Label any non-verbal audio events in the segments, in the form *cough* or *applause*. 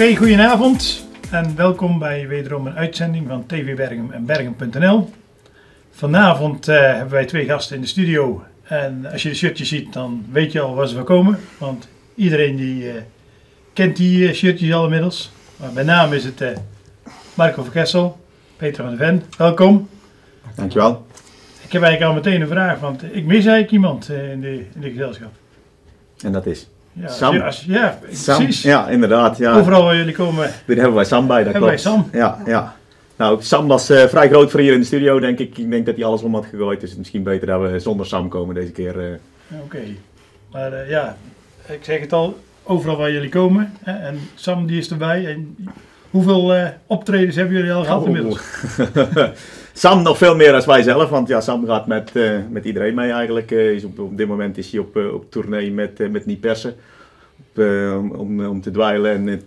Oké, goedenavond en welkom bij wederom een uitzending van TV Bergen en Bergen.nl. Vanavond eh, hebben wij twee gasten in de studio en als je de shirtjes ziet dan weet je al waar ze van komen, want iedereen die eh, kent die eh, shirtjes al inmiddels. Maar bij naam is het Marco van Kessel, Peter van de Ven, welkom. Dankjewel. Ik heb eigenlijk al meteen een vraag, want ik mis eigenlijk iemand in, de, in de gezelschap. En dat is Ja, Sam. ja Sam. precies. Ja, inderdaad. Ja. Overal waar jullie komen, Daar hebben wij Sam bij, dat Hebben wij klopt. Sam. Ja, ja. Nou, Sam was eh, vrij groot voor hier in de studio, denk ik. Ik denk dat hij alles om had gegooid. Dus misschien beter dat we zonder Sam komen deze keer. eh. Oké, maar eh, ja, ik zeg het al, overal waar jullie komen. Hè, en Sam die is erbij. En hoeveel eh, optredens hebben jullie al gehad Oh. inmiddels? *laughs* Sam nog veel meer dan wij zelf, want ja, Sam gaat met, eh, met iedereen mee eigenlijk. Eh, is op, op dit moment is hij op, op tournee met, met Niet Persen. Om, om, te dweilen en het,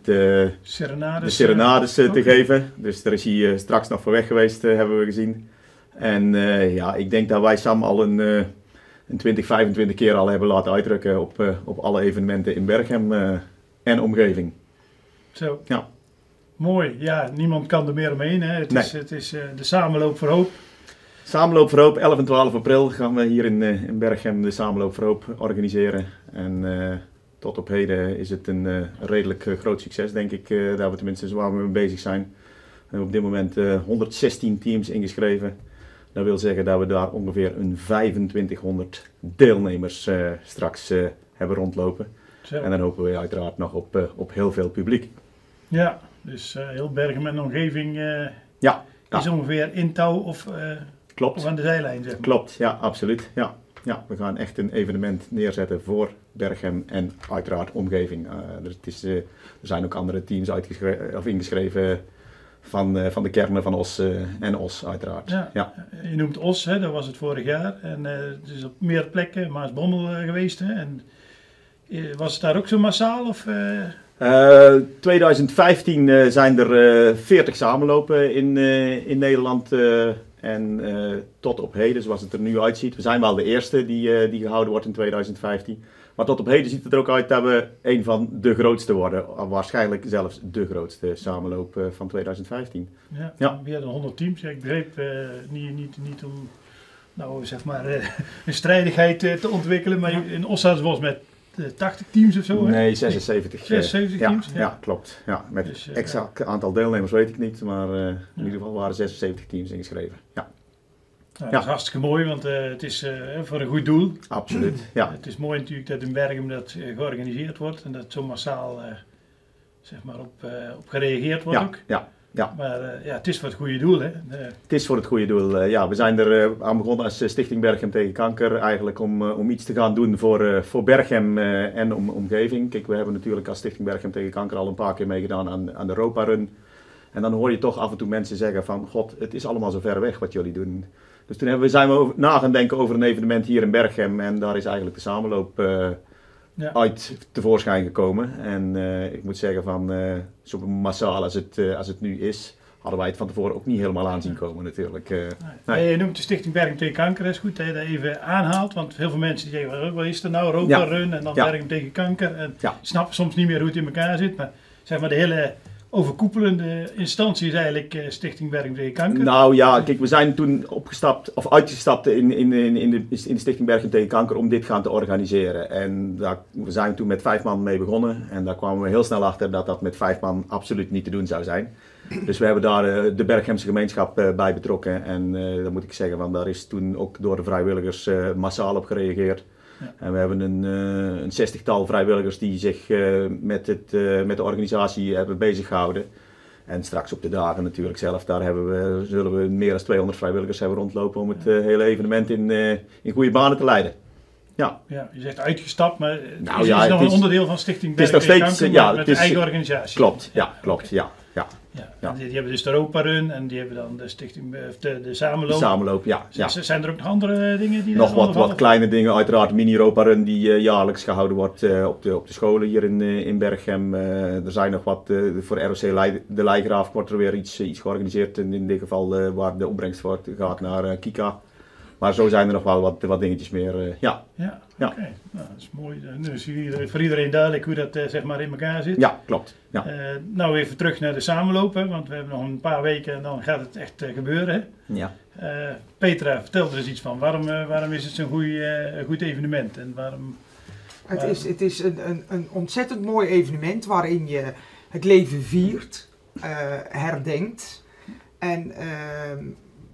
Serenades. de serenades te geven. Dus daar is hij straks nog voor weg geweest, hebben we gezien. En ja, ik denk dat wij Sam al een, een 20, 25 keer al hebben laten uitdrukken op, op alle evenementen in Berghem en omgeving. Zo. Ja. Mooi, ja, niemand kan er meer omheen. Hè. Het Nee. is, het is eh, de samenloop voor hoop. Samenloop voor Hoop, 11 en 12 april gaan we hier in, eh, in Berghem de Samenloop voor Hoop organiseren. En eh, tot op heden is het een redelijk groot succes, denk ik, dat we tenminste waar we mee bezig zijn. We hebben op dit moment eh, 116 teams ingeschreven. Dat wil zeggen dat we daar ongeveer een 2500 deelnemers straks hebben rondlopen. Zo. En dan hopen we uiteraard nog op, op heel veel publiek. Ja, dus eh, heel Bergen en omgeving eh, Ja, ja. is ongeveer in touw of, eh, Klopt. of aan de zijlijn, zeg maar. Klopt, ja, absoluut. Ja. Ja, we gaan echt een evenement neerzetten voor Berghem en uiteraard omgeving. Dus het is, er zijn ook andere teams of ingeschreven van, van de kernen van Os en Os uiteraard. Ja. Ja. Je noemt Os, hè, dat was het vorig jaar. En het is op meer plekken Maasbommel eh, geweest. Hè. En, was het daar ook zo massaal? Of, eh, Eh, 2015 eh, zijn er eh 40 samenlopen in, eh, in Nederland. eh, en eh, tot op heden, zoals het er nu uitziet. We zijn wel de eerste die, eh, die gehouden wordt in 2015. Maar tot op heden ziet het er ook uit dat we een van de grootste worden. Waarschijnlijk zelfs de grootste samenloop eh, van 2015. ja, Ja. meer dan 100 teams. Ja, ik begreep eh, niet, niet, niet om nou, zeg maar, eh, een strijdigheid eh, te ontwikkelen. Maar in Os hadden ze volgens mij eh, 80 teams of zo. Hè? Nee, 76. eh, 76 ja, teams, Ja, ja. klopt. Ja, met Dus, eh, exact aantal deelnemers weet ik niet. Maar eh, in ieder geval waren 76 teams ingeschreven. Ja, Nou, Ja. Dat is hartstikke mooi, want eh, het is eh, voor een goed doel. absoluut. *clears throat* Ja. Het is mooi natuurlijk dat in Bergen dat eh, georganiseerd wordt en dat zo massaal eh, zeg maar op, eh, op gereageerd wordt ook. ja, ja. Maar eh, ja, het is voor het goede doel. Hè. Het is voor het goede doel. Eh, ja, we zijn er eh, aan begonnen als Stichting Berghem tegen kanker. Eigenlijk om, om iets te gaan doen voor, voor Berghem en om, omgeving. Kijk, we hebben natuurlijk als Stichting Berghem tegen kanker al een paar keer meegedaan aan, aan de Europa Run. En dan hoor je toch af en toe mensen zeggen van, god, het is allemaal zo ver weg wat jullie doen. Dus toen hebben we, zijn we over, na gaan denken over een evenement hier in Berghem. En daar is eigenlijk de samenloop ja. uit tevoorschijn gekomen. En eh, ik moet zeggen van, eh, zo massaal als het, eh, als het nu is, hadden wij het van tevoren ook niet helemaal aanzien komen natuurlijk. Nee. Nee. Je noemt de Stichting Bergen tegen kanker. Dat is goed dat je dat even aanhaalt. Want heel veel mensen die zeggen, "Oh, wat is er nou, Europa Ja. Run en dan Ja. Tegen kanker. En Ja. snappen soms niet meer hoe het in elkaar zit. Maar zeg maar de hele overkoepelende instantie is eigenlijk eh, Stichting Bergen kanker. Nou ja, kijk, we zijn toen opgestapt, of uitgestapt in, in, in, in, de, in de Stichting Bergen tegen Kanker om dit gaan te organiseren. En daar, we zijn toen met vijf man mee begonnen. En daar kwamen we heel snel achter dat dat met vijf man absoluut niet te doen zou zijn. Dus we hebben daar eh, de Berghemse gemeenschap eh, bij betrokken. En eh dan moet ik zeggen, van, daar is toen ook door de vrijwilligers massaal op gereageerd. Ja. En we hebben een, eh, een zestigtal vrijwilligers die zich eh, met, het, eh, met de organisatie hebben bezig gehouden. En straks op de dagen natuurlijk zelf, daar hebben we, zullen we meer dan 200 vrijwilligers hebben rondlopen om het hele evenement in, in goede banen te leiden. Ja, Ja, je zegt uitgestapt, maar het Nou is, ja, is nog het een onderdeel van Stichting het is Bergen nog tegen steeds, kanker, ja, maar het met is- eigen organisatie. klopt. Ja, klopt. Ja, ja. Ja. Die, die hebben dus de Europa Run en die hebben dan de Stichting, of de, de De Samenloop. samenloop, ja. ja. Z- Zijn er ook nog andere dingen die Nog wat, wat kleine dingen, uiteraard mini-Europa Run die eh, jaarlijks gehouden wordt eh, op, de, op de scholen hier in, eh, in Berghem. Eh, er zijn nog wat, eh, voor ROC Leid- De Leigraaf wordt er weer iets, eh, iets georganiseerd. En in dit geval eh, waar de opbrengst wordt, gaat naar eh, Kika. Maar zo zijn er nog wel wat, wat dingetjes meer. eh, ja. Ja, Ja. oké. Nou, dat is mooi. Eh, Nu is hier voor iedereen duidelijk hoe dat eh, zeg maar in elkaar zit. ja, klopt. Ja. Eh, nou even terug naar de samenlopen, want we hebben nog een paar weken en dan gaat het echt eh, gebeuren. hè. ja. Eh, Petra, vertel er eens iets van. Waarom, eh, waarom is het zo'n goeie, eh, goed evenement? En waarom... Het is, het is een, een, een ontzettend mooi evenement waarin je het leven viert, eh, herdenkt. En, ehm,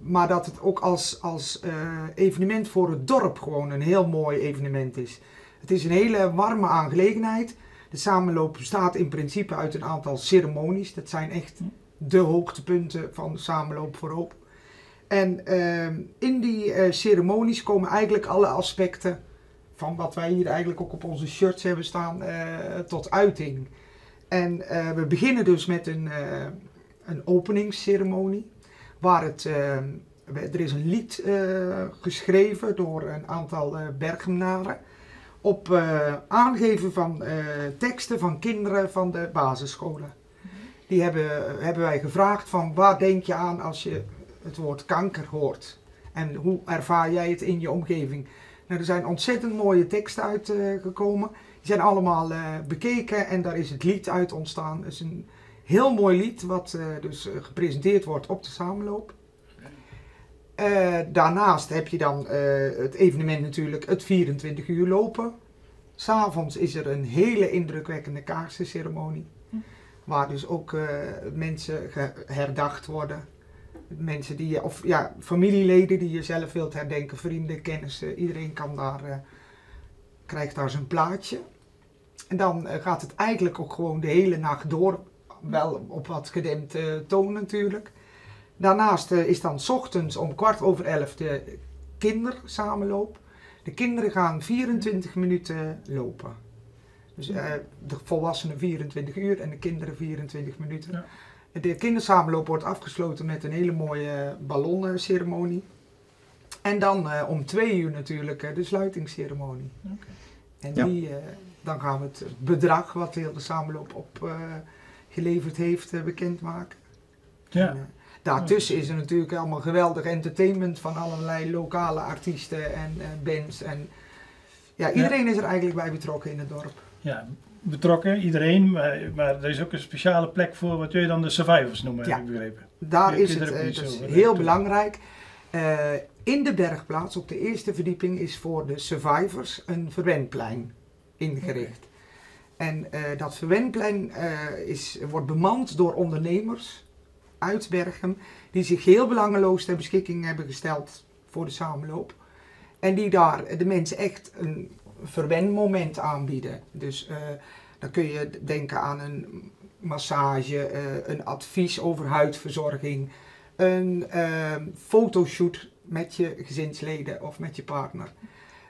maar dat het ook als, als eh, evenement voor het dorp gewoon een heel mooi evenement is. Het is een hele warme aangelegenheid. De samenloop bestaat in principe uit een aantal ceremonies. Dat zijn echt de hoogtepunten van de samenloop voorop. En ehm, in die eh, ceremonies komen eigenlijk alle aspecten van wat wij hier eigenlijk ook op onze shirts hebben staan eh, tot uiting. En eh, we beginnen dus met een, eh, een openingsceremonie. Waar het, eh, er is een lied eh, geschreven door een aantal eh Bergenaren. Op aangeven van teksten van kinderen van de basisscholen. Die hebben, hebben wij gevraagd van waar denk je aan als je het woord kanker hoort? En hoe ervaar jij het in je omgeving? Nou, er zijn ontzettend mooie teksten uitgekomen. Die zijn allemaal bekeken en daar is het lied uit ontstaan. Een heel mooi lied wat eh, dus eh, gepresenteerd wordt op de samenloop. Eh, daarnaast heb je dan het evenement natuurlijk het 24 uur lopen. S'avonds is er een hele indrukwekkende kaarsenceremonie. Waar dus ook mensen herdacht worden. Mensen die je, of ja, familieleden die je zelf wilt herdenken, vrienden, kennissen, iedereen kan daar, krijgt daar zijn plaatje. En dan gaat het eigenlijk ook gewoon de hele nacht door, wel op wat gedempte toon natuurlijk. Daarnaast eh, is dan 's ochtends om kwart over elf de kindersamenloop. De kinderen gaan 24 minuten lopen. Dus eh, de volwassenen 24 uur en de kinderen 24 minuten. Ja. De kindersamenloop wordt afgesloten met een hele mooie ballonceremonie. En dan eh, om twee uur natuurlijk eh, de sluitingsceremonie. Oké. En Ja. die, eh, dan gaan we het bedrag wat heel de samenloop opgeleverd heeft eh, bekendmaken. Ja. En, eh, daartussen is er natuurlijk allemaal geweldig entertainment van allerlei lokale artiesten en, en bands. En ja, iedereen is er eigenlijk bij betrokken in het dorp. ja, betrokken, iedereen, maar, maar er is ook een speciale plek voor wat jullie dan de survivors noemen, Ja. heb ik begrepen. Daar is het ook eh, is heel belangrijk. In de bergplaats op de eerste verdieping is voor de survivors een verwenplein ingericht. En eh, dat verwenplein eh, is, wordt bemand door ondernemers uit Berchem die zich heel belangeloos ter beschikking hebben gesteld voor de samenloop. En die daar de mensen echt een verwenmoment aanbieden. Dus eh, dan kun je denken aan een massage, een advies over huidverzorging, een ehm, fotoshoot met je gezinsleden of met je partner.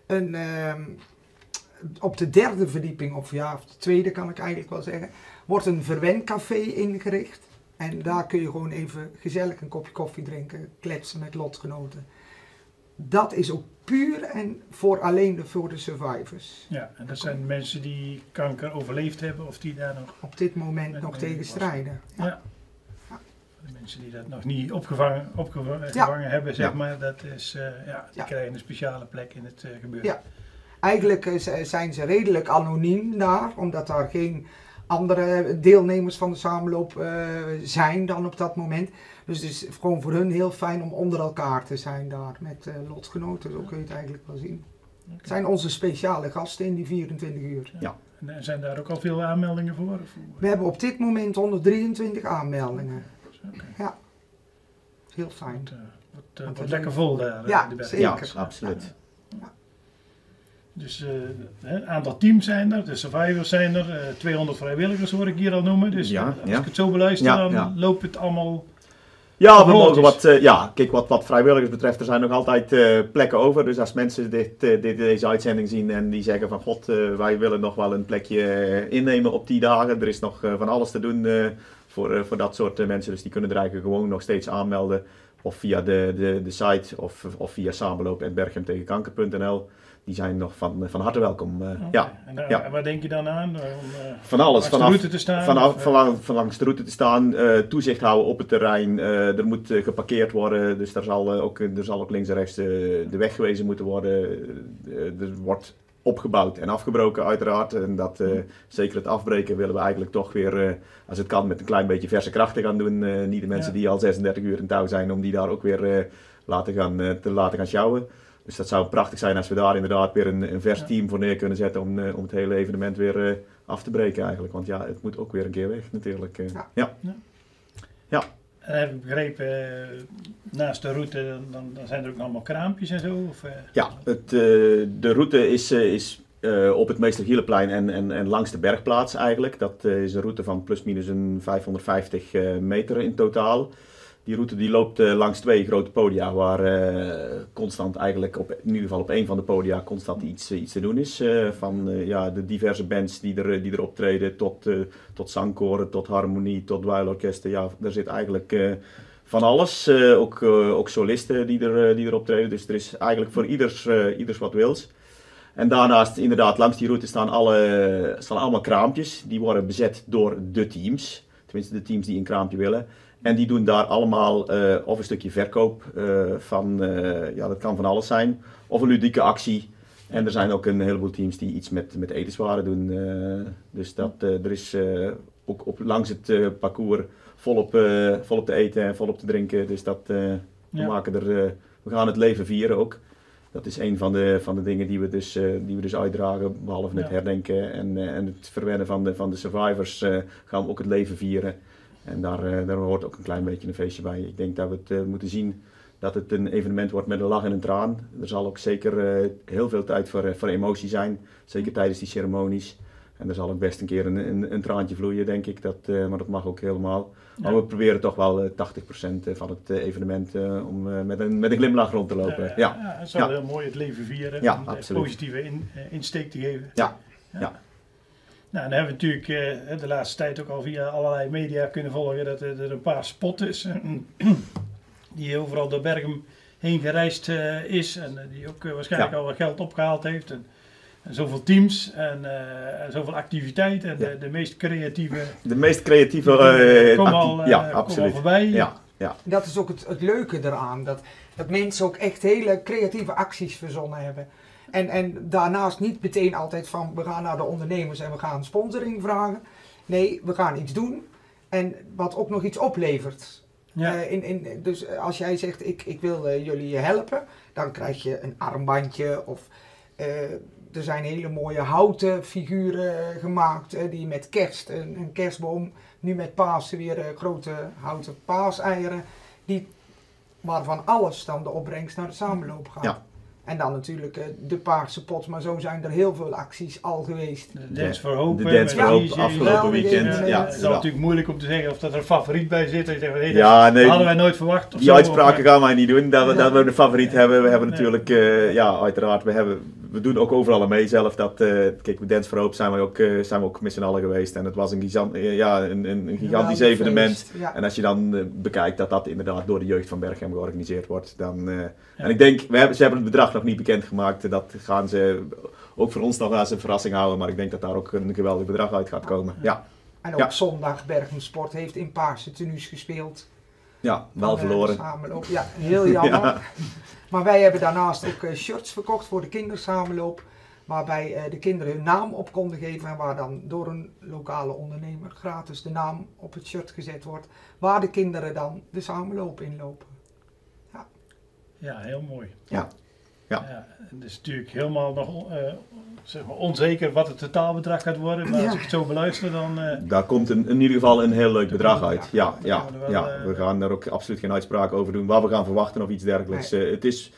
Een, ehm, op de derde verdieping, of ja, of de tweede kan ik eigenlijk wel zeggen, wordt een verwencafé ingericht. En daar kun je gewoon even gezellig een kopje koffie drinken, kletsen met lotgenoten. Dat is ook puur en voor alleen de, voor de survivors. Ja, en dat zijn mensen die kanker overleefd hebben of die daar nog, Op dit moment nog tegen strijden. ja. Ja. De mensen die dat nog niet opgevangen, opgevangen Ja. hebben, zeg Ja. maar, dat is, eh, ja, die krijgen een speciale plek in het eh, gebeuren. Ja. Eigenlijk eh, zijn ze redelijk anoniem daar, omdat daar geen andere deelnemers van de samenloop eh, zijn dan op dat moment. Dus het is gewoon voor hun heel fijn om onder elkaar te zijn daar met eh, lotgenoten, zo kun je het eigenlijk wel zien. Het zijn onze speciale gasten in die 24 uur. En eh, zijn daar ook al veel aanmeldingen voor? Of? We hebben op dit moment 123 aanmeldingen. Oké. Ja, heel fijn. Wordt, wordt, we lekker vol daar. Ja, in de zeker. Ja, absoluut. Dus eh, een aantal teams zijn er, de survivors zijn er, eh, 200 vrijwilligers hoor ik hier al noemen. Dus Ja, als ja. ik het zo beluister, Ja, dan loopt het allemaal... Ja, we mogen wat, eh, ja, kijk, wat, wat vrijwilligers betreft, er zijn nog altijd eh, plekken over. Dus als mensen dit, eh, dit, deze uitzending zien en die zeggen van god, eh, wij willen nog wel een plekje eh, innemen op die dagen. Er is nog eh, van alles te doen eh, voor, eh, voor dat soort eh, mensen. Dus die kunnen er eigenlijk gewoon nog steeds aanmelden. of via de, de, de site of, of via samenloop.berghem Die zijn nog van, van harte welkom. Ja. En, uh, ja. waar denk je dan aan? Om, van alles. Vanaf, de route te staan? Vanaf, van, van langs de route te staan, toezicht houden op het terrein. er moet geparkeerd worden, dus daar zal, ook, er zal ook links en rechts de weg gewezen moeten worden. er wordt opgebouwd en afgebroken uiteraard. En dat, uh, zeker het afbreken willen we eigenlijk toch weer, uh, als het kan, met een klein beetje verse krachten gaan doen. Uh, niet de mensen die al 36 uur in touw zijn, om die daar ook weer laten gaan, te laten gaan sjouwen. Dus dat zou prachtig zijn als we daar inderdaad weer een, een vers team voor neer kunnen zetten om, om het hele evenement weer af te breken eigenlijk. Want ja, het moet ook weer een keer weg natuurlijk. ja. ja. ja. En heb ik begrepen, naast de route, dan, dan zijn er ook nog allemaal kraampjes en zo? Of? Ja, het, uh, de route is, uh, is op het Meestergielenplein en, en, en langs de bergplaats eigenlijk. Dat is een route van plus minus een 550 meter in totaal. Die route die loopt langs twee grote podia waar constant eigenlijk, op, in ieder geval op één van de podia, constant iets, iets te doen is. van ja, de diverse bands die er, die er optreden tot, tot zangkoren, tot harmonie, tot dweilorkesten. Ja, er zit eigenlijk van alles. Ook, ook solisten die er, die er optreden. Dus er is eigenlijk voor ieders, ieders wat wils. En daarnaast, inderdaad, langs die route staan, alle, staan allemaal kraampjes. Die worden bezet door de teams. Tenminste, de teams die een kraampje willen. En die doen daar allemaal of een stukje verkoop van, ja, dat kan van alles zijn. Of een ludieke actie. En er zijn ook een heleboel teams die iets met, met etenswaren doen. dus dat, er is ook op, langs het parcours volop, volop te eten en volop te drinken. Dus dat, uh, we, maken er, we gaan het leven vieren ook. Dat is een van de, van de dingen die we dus, die we dus uitdragen. Behalve het ja. herdenken en, en het verwennen van de, van de survivors gaan we ook het leven vieren. En daar, daar hoort ook een klein beetje een feestje bij. Ik denk dat we het moeten zien dat het een evenement wordt met een lach en een traan. Er zal ook zeker heel veel tijd voor, voor emotie zijn. Zeker tijdens die ceremonies. En er zal ook best een keer een, een, een traantje vloeien, denk ik. Dat, uh, maar dat mag ook helemaal. Ja. Maar we proberen toch wel uh, 80% van het uh, evenement om met, een, met een glimlach rond te lopen. Ja, ja. het heel mooi het leven vieren. En absoluut. positieve in, insteek te geven. Ja, ja. Nou, dan hebben we natuurlijk de laatste tijd ook al via allerlei media kunnen volgen dat er een paar spot is. *clears throat* die overal door Bergen heen gereisd is. En die ook waarschijnlijk al wat geld opgehaald heeft. En, en zoveel teams en, uh, en zoveel activiteiten en ja. de, de, meest creatieve. De meest creatieve. Uh, kom al, uh, ja, absoluut. Al voorbij. Ja, ja. Dat is ook het, het leuke eraan. Dat, dat mensen ook echt hele creatieve acties verzonnen hebben. En, en daarnaast niet meteen altijd van we gaan naar de ondernemers en we gaan sponsoring vragen. Nee, we gaan iets doen. En wat ook nog iets oplevert. Ja. in, in, dus als jij zegt ik, ik wil jullie helpen, dan krijg je een armbandje of er zijn hele mooie houten figuren gemaakt hè, die met kerst, een, een, kerstboom, nu met Pasen weer uh, grote houten paaseieren, die, waarvan alles dan de opbrengst naar de samenloop gaat. Ja. En dan natuurlijk uh, de paarse pot, maar zo zijn er heel veel acties al geweest. De Dance for Hope. De Dance for Hope afgelopen weekend. Ja, ja, het is natuurlijk moeilijk om te zeggen of dat er een favoriet bij zit. Zegt, hey, ja, dat nee, hadden wij nooit verwacht. die uitspraken gaan wij niet doen, dat we, dat we een favoriet hebben. We hebben natuurlijk, uh, ja, uiteraard, we, hebben, we doen ook overal aan mee zelf. Dat, uh, kijk, met Dance for Hope zijn we ook, uh, zijn we ook met z'n allen geweest. En het was een, gigant, ja, een, een gigantisch evenement. Ja. En als je dan bekijkt dat dat inderdaad door de jeugd van Berghem georganiseerd wordt, dan... En ik denk, we hebben, ze hebben het bedrag nog niet bekendgemaakt. Dat gaan ze ook voor ons nog als een verrassing houden. Maar ik denk dat daar ook een geweldig bedrag uit gaat komen. Ja. En ook ja. zondag Bergen Sport heeft in Paarse tenues gespeeld. Ja, wel verloren. Samenloop. Ja, heel jammer. *laughs* ja. Maar wij hebben daarnaast ook uh, shirts verkocht voor de kindersamenloop. Waarbij uh, de kinderen hun naam op konden geven. En waar dan door een lokale ondernemer gratis de naam op het shirt gezet wordt. Waar de kinderen dan de samenloop inlopen. Ja, heel mooi. Ja. Ja. ja het is natuurlijk helemaal nog uh, zeg maar onzeker wat het totaalbedrag gaat worden. Maar Ja. als ik het zo beluister, dan. eh, Daar komt een, in ieder geval een heel leuk bedrag uit. Ja, ja, ja. eh, We gaan er ook absoluut geen uitspraak over doen. Waar we gaan verwachten of iets dergelijks. Eh, het, is,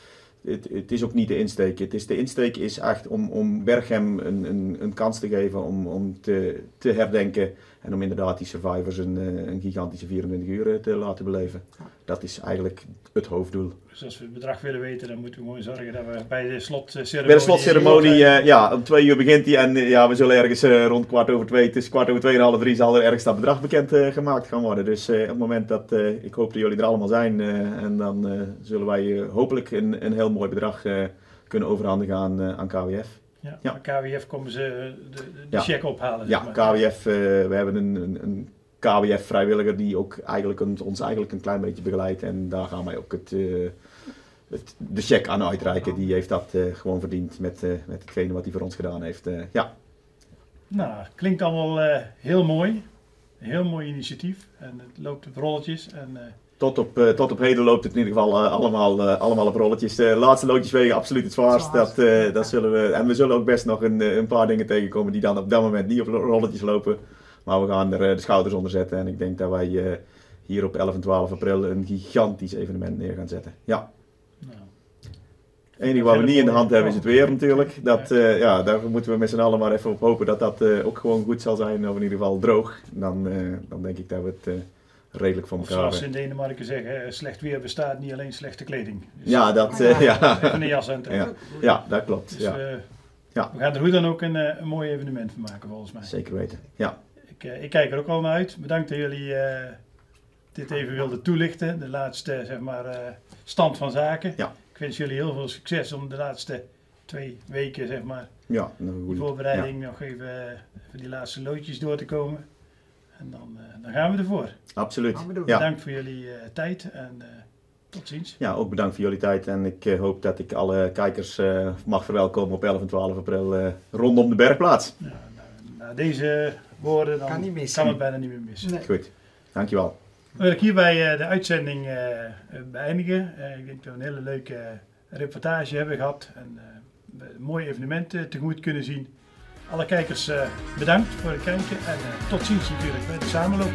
het, het is ook niet de insteek. Het is, de insteek is echt om, om Berghem een, een, een kans te geven om, om te, te herdenken En om inderdaad die survivors een, eh, een gigantische 24 uur te laten beleven. Ja. Dat is eigenlijk het hoofddoel. Dus als we het bedrag willen weten, dan moeten we gewoon zorgen dat we bij de slotceremonie... Bij de slotceremonie, eh, ja, om twee uur begint die en eh, ja, we zullen ergens eh, rond kwart over twee, het is kwart over twee en half drie, zal er ergens dat bedrag bekend gemaakt gaan worden. Dus op het moment dat, ik hoop dat jullie er allemaal zijn en dan zullen wij hopelijk een, een heel mooi bedrag kunnen overhandigen aan, aan KWF. Ja, Ja. KWF komen ze de, de, Ja. check ophalen. Ja, zeg maar. KWF, eh, we hebben een, een, een KWF-vrijwilliger die ook eigenlijk een- ons eigenlijk een klein beetje begeleidt. En daar gaan wij ook het, eh, het, de check aan uitreiken. Die heeft dat eh, gewoon verdiend met, eh, met hetgene wat hij voor ons gedaan heeft. Eh, ja, Nou, klinkt allemaal eh, heel mooi. Een heel mooi initiatief. En het loopt op rolletjes. En eh, tot op, eh, tot op heden loopt het in ieder geval allemaal, eh, allemaal op rolletjes. De laatste loodjes wegen absoluut het zwaarst. Dat, eh, dat zullen we, en we zullen ook best nog een, een paar dingen tegenkomen die dan op dat moment niet op rolletjes lopen. Maar we gaan er eh, de schouders onder zetten. En ik denk dat wij eh, hier op 11 en 12 april een gigantisch evenement neer gaan zetten. Ja. nou, Het enige wat we niet in de hand hebben is het weer natuurlijk. Dat, eh, ja, daar moeten we met z'n allen maar even op hopen dat dat ook gewoon goed zal zijn. Of in ieder geval droog. Dan, dan denk ik dat we het redelijk voor elkaar zoals ze in Denemarken zeggen, slecht weer bestaat niet alleen slechte kleding. Dus Ja, dat, ja. Even een jas aan Ja. ja, dat klopt. Dus Ja, Ja. we gaan er hoe dan ook een, een mooi evenement van maken volgens mij. zeker weten. Ja, Ik, eh, ik kijk er ook al naar uit. Bedankt dat jullie eh, dit even wilden toelichten. De laatste zeg maar, eh, stand van zaken. Ja. Ik wens jullie heel veel succes om de laatste twee weken zeg maar, ja, goed. voorbereiding nog even, even die laatste loodjes door te komen. En dan, eh, dan gaan we ervoor. Absoluut. We. Ja. Bedankt voor jullie eh, tijd en eh, tot ziens. ja, ook bedankt voor jullie tijd. En ik hoop dat ik alle kijkers eh, mag verwelkomen op 11 en 12 april eh, rondom de bergplaats. Na deze woorden dan Kan niet missen. kan het bijna niet meer missen. Nee. Goed, dankjewel. Dan wil ik hierbij eh, de uitzending eh, eh, beëindigen. Eh, ik denk dat we een hele leuke reportage hebben gehad en eh, een mooi evenement tegemoet kunnen zien. Alle kijkers eh, bedankt voor het kijken en eh, tot ziens natuurlijk bij de samenloop.